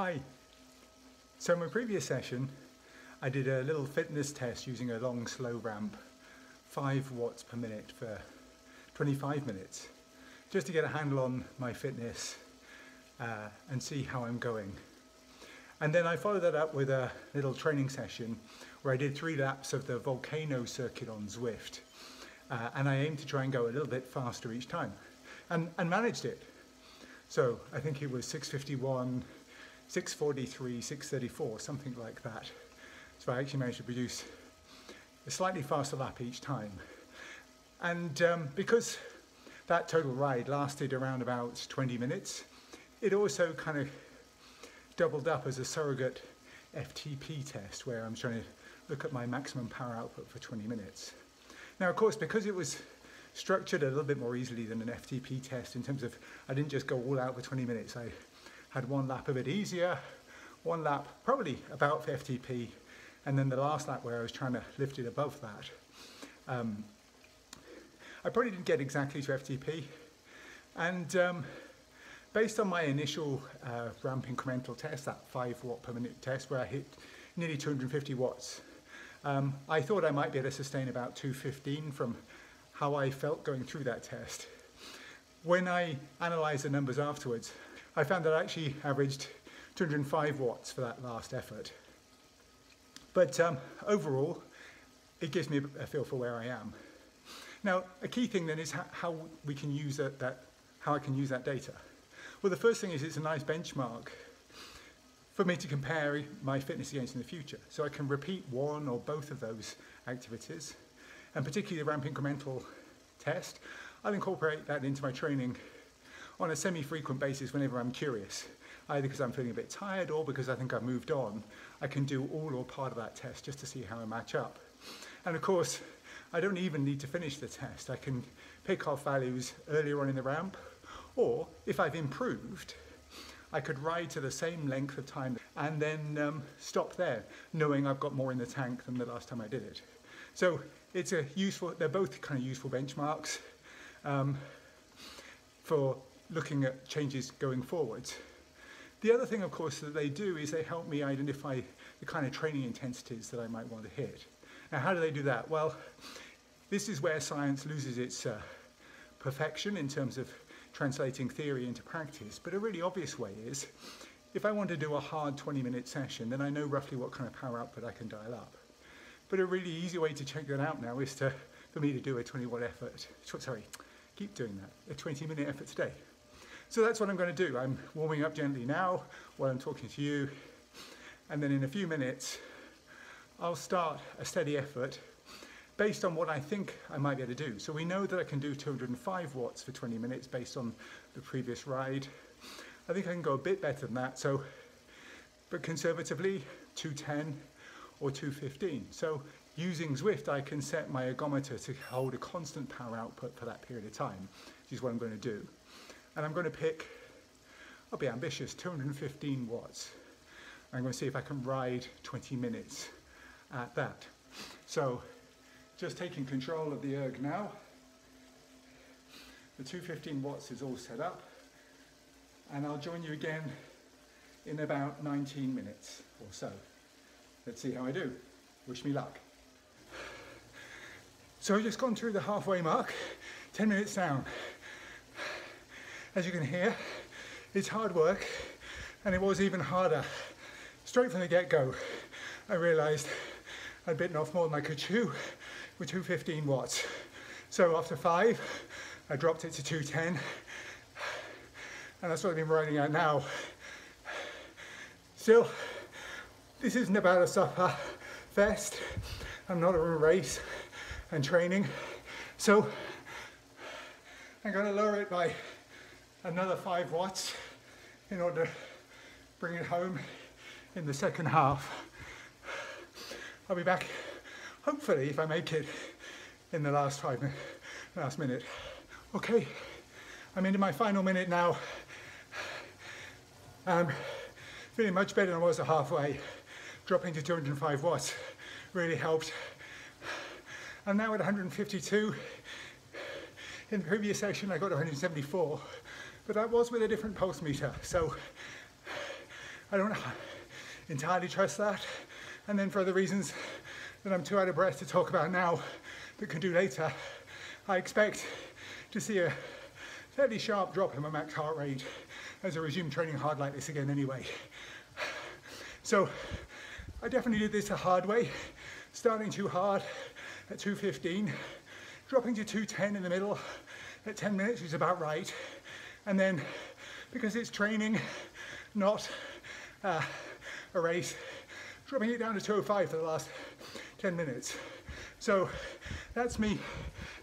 Hi. So in my previous session, I did a little fitness test using a long slow ramp, 5 watts per minute for 25 minutes, just to get a handle on my fitness uh, and see how I'm going. And then I followed that up with a little training session where I did three laps of the Volcano circuit on Zwift. Uh, and I aimed to try and go a little bit faster each time and, and managed it. So I think it was 651, 643, 634, something like that. So I actually managed to produce a slightly faster lap each time. And um, because that total ride lasted around about 20 minutes, it also kind of doubled up as a surrogate FTP test where I'm trying to look at my maximum power output for 20 minutes. Now, of course, because it was structured a little bit more easily than an FTP test in terms of I didn't just go all out for 20 minutes. I had one lap a bit easier, one lap probably about FTP, and then the last lap where I was trying to lift it above that. Um, I probably didn't get exactly to FTP, and um, based on my initial uh, ramp incremental test, that 5 watt per minute test where I hit nearly 250 watts, um, I thought I might be able to sustain about 215 from how I felt going through that test. When I analysed the numbers afterwards, I found that I actually averaged 205 watts for that last effort. But um, overall, it gives me a feel for where I am. Now, a key thing then is how we can use that, that, how I can use that data. Well, the first thing is it's a nice benchmark for me to compare my fitness against in the future. So I can repeat one or both of those activities, and particularly the ramp incremental test. I'll incorporate that into my training on a semi-frequent basis whenever I'm curious, either because I'm feeling a bit tired or because I think I've moved on. I can do all or part of that test just to see how I match up. And of course, I don't even need to finish the test. I can pick off values earlier on in the ramp, or if I've improved, I could ride to the same length of time and then um, stop there, knowing I've got more in the tank than the last time I did it. So it's a useful, they're both kind of useful benchmarks um, for looking at changes going forwards. The other thing, of course, that they do is they help me identify the kind of training intensities that I might want to hit. Now, how do they do that? Well, this is where science loses its uh, perfection in terms of translating theory into practice, but a really obvious way is if I want to do a hard 20 minute session, then I know roughly what kind of power output I can dial up. But a really easy way to check that out now is to, for me to do a 20 watt effort, sorry, keep doing that, a 20 minute effort today. So that's what I'm going to do. I'm warming up gently now while I'm talking to you. And then in a few minutes, I'll start a steady effort based on what I think I might be able to do. So we know that I can do 205 watts for 20 minutes based on the previous ride. I think I can go a bit better than that. So, but conservatively, 210 or 215. So using Zwift, I can set my ergometer to hold a constant power output for that period of time, which is what I'm going to do. And I'm going to pick, I'll be ambitious, 215 watts. I'm going to see if I can ride 20 minutes at that. So just taking control of the erg now. The 215 watts is all set up and I'll join you again in about 19 minutes or so. Let's see how I do. Wish me luck. So I've just gone through the halfway mark, 10 minutes down. As you can hear, it's hard work and it was even harder. Straight from the get-go, I realized I'd bitten off more than I could chew with 215 watts. So after five, I dropped it to 210 and that's what I've been riding at now. Still, this isn't about a supper fest. I'm not a race and training. So I'm to lower it by another five watts in order to bring it home in the second half. I'll be back, hopefully, if I make it in the last five minutes, last minute. Okay, I'm into my final minute now. I'm feeling much better than I was at halfway. Dropping to 205 watts really helped. I'm now at 152. In the previous session I got 174, but that was with a different pulse meter. So I don't entirely trust that. And then for other reasons that I'm too out of breath to talk about now, but can do later, I expect to see a fairly sharp drop in my max heart rate as I resume training hard like this again anyway. So I definitely did this the hard way, starting too hard at 215, dropping to 210 in the middle at 10 minutes, is about right. And then because it's training, not uh, a race, dropping it down to 205 for the last 10 minutes. So that's me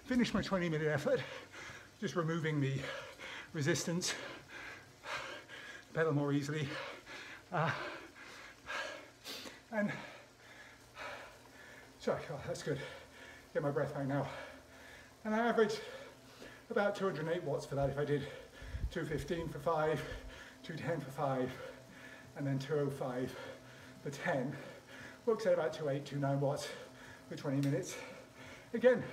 finish my 20 minute effort, just removing the resistance, pedal more easily. Uh, and sorry, oh, that's good. Get my breath back now. And I average about 208 watts for that if I did 215 for five, 210 for five, and then 205 for 10. Works out about 2829 watts for 20 minutes. Again,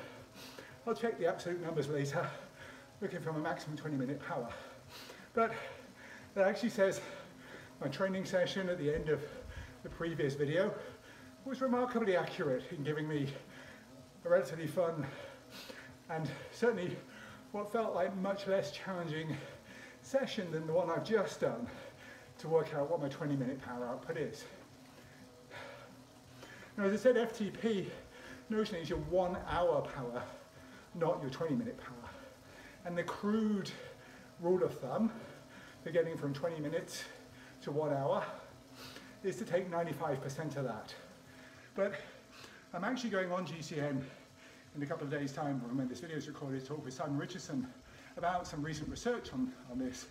I'll check the absolute numbers later, looking for my maximum 20 minute power. But that actually says my training session at the end of the previous video was remarkably accurate in giving me a relatively fun and certainly what felt like much less challenging session than the one I've just done to work out what my 20 minute power output is. Now as I said FTP notionally is your one hour power, not your 20 minute power. And the crude rule of thumb for getting from 20 minutes to one hour is to take 95% of that. But I'm actually going on GCN in a couple of days time when this video is recorded talk with Simon Richardson about some recent research on, on this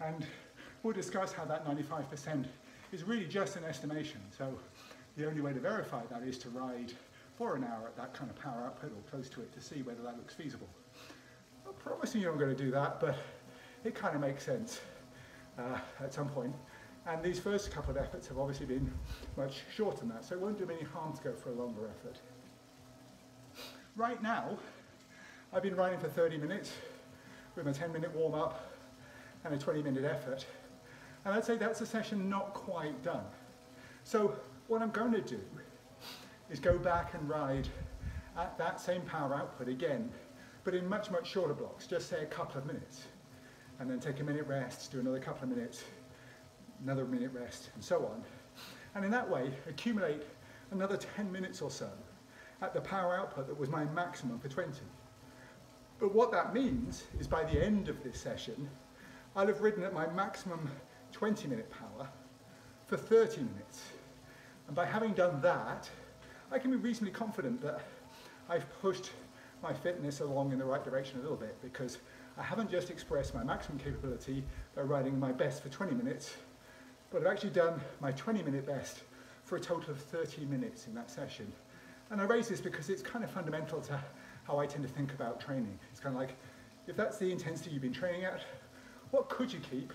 and we'll discuss how that 95% is really just an estimation so the only way to verify that is to ride for an hour at that kind of power output or close to it to see whether that looks feasible. I'm promising you I'm going to do that but it kind of makes sense uh, at some point and these first couple of efforts have obviously been much shorter than that so it won't do me any harm to go for a longer effort. Right now, I've been riding for 30 minutes with a 10 minute warm up and a 20 minute effort. And I'd say that's a session not quite done. So what I'm going to do is go back and ride at that same power output again, but in much, much shorter blocks, just say a couple of minutes. And then take a minute rest, do another couple of minutes, another minute rest, and so on. And in that way, accumulate another 10 minutes or so at the power output that was my maximum for 20. But what that means is by the end of this session, I'll have ridden at my maximum 20 minute power for 30 minutes. And by having done that, I can be reasonably confident that I've pushed my fitness along in the right direction a little bit because I haven't just expressed my maximum capability by riding my best for 20 minutes, but I've actually done my 20 minute best for a total of 30 minutes in that session. And I raise this because it's kind of fundamental to how I tend to think about training. It's kind of like, if that's the intensity you've been training at, what could you keep?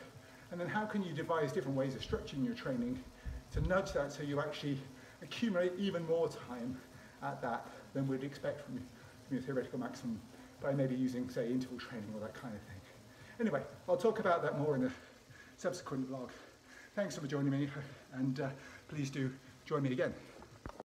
And then how can you devise different ways of structuring your training to nudge that so you actually accumulate even more time at that than we'd expect from, from your theoretical maximum by maybe using, say, interval training or that kind of thing. Anyway, I'll talk about that more in a subsequent vlog. Thanks for joining me, and uh, please do join me again.